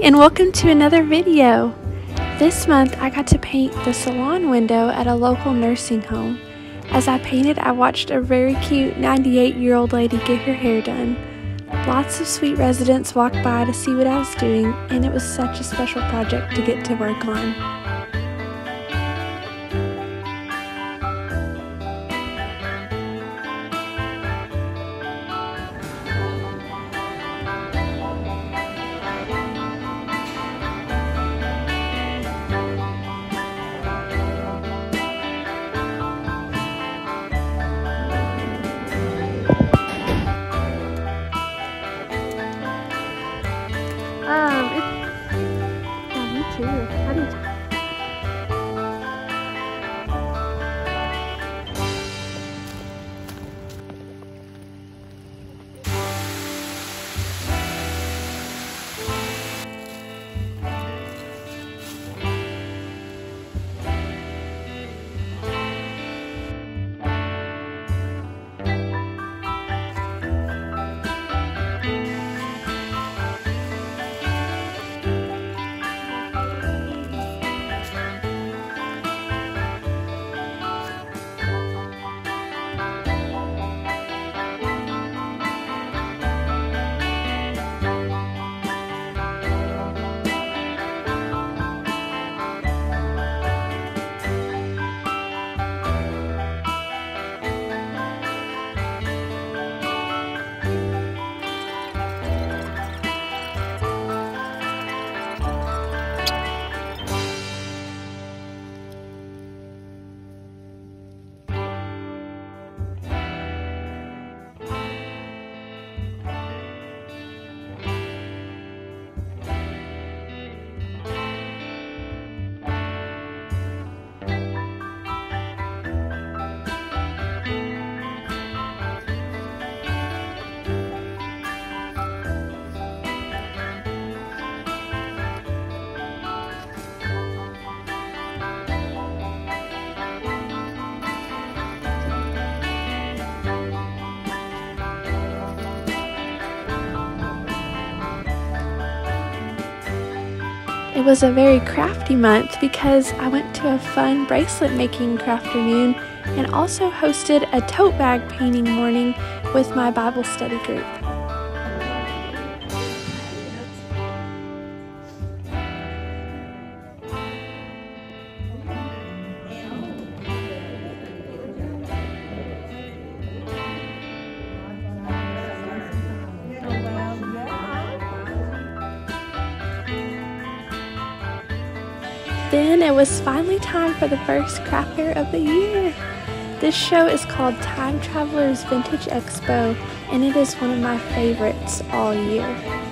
and welcome to another video. This month I got to paint the salon window at a local nursing home. As I painted, I watched a very cute 98 year old lady get her hair done. Lots of sweet residents walked by to see what I was doing, and it was such a special project to get to work on. It was a very crafty month because I went to a fun bracelet making crafternoon and also hosted a tote bag painting morning with my Bible study group. Then it was finally time for the first craft fair of the year. This show is called Time Travelers Vintage Expo, and it is one of my favorites all year.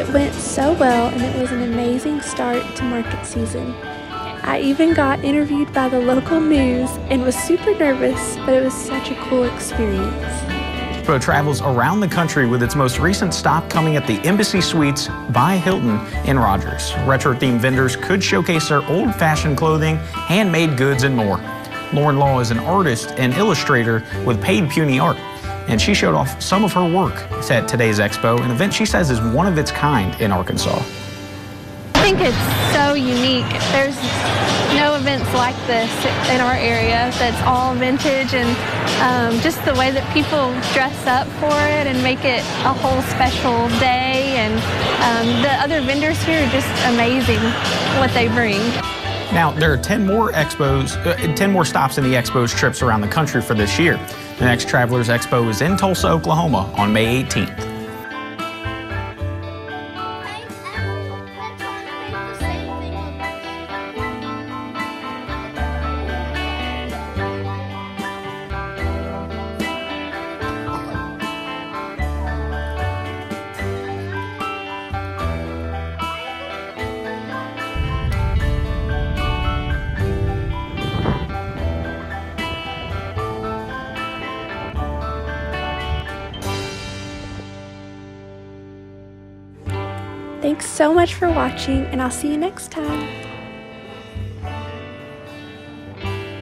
It went so well and it was an amazing start to market season. I even got interviewed by the local news and was super nervous, but it was such a cool experience. Expo travels around the country with its most recent stop coming at the Embassy Suites by Hilton in Rogers. Retro-themed vendors could showcase their old-fashioned clothing, handmade goods, and more. Lauren Law is an artist and illustrator with Painted Peony Art and she showed off some of her work at today's expo, an event she says is one of its kind in Arkansas. I think it's so unique. There's no events like this in our area that's all vintage and um, just the way that people dress up for it and make it a whole special day and um, the other vendors here are just amazing what they bring. Now, there are 10 more expos, uh, 10 more stops in the expo's trips around the country for this year. The next Travelers Expo is in Tulsa, Oklahoma on May 18th. Thanks so much for watching, and I'll see you next time.